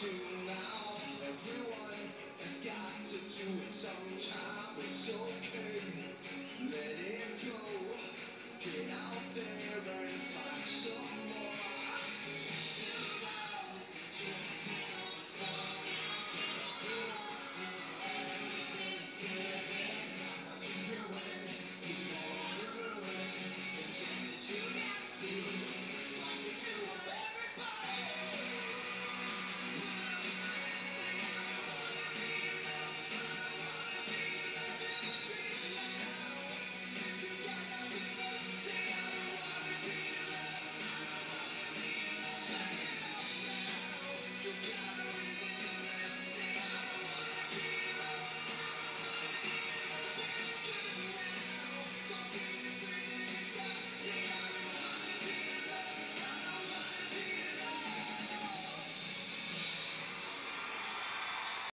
to now. Everyone has got to do it sometime.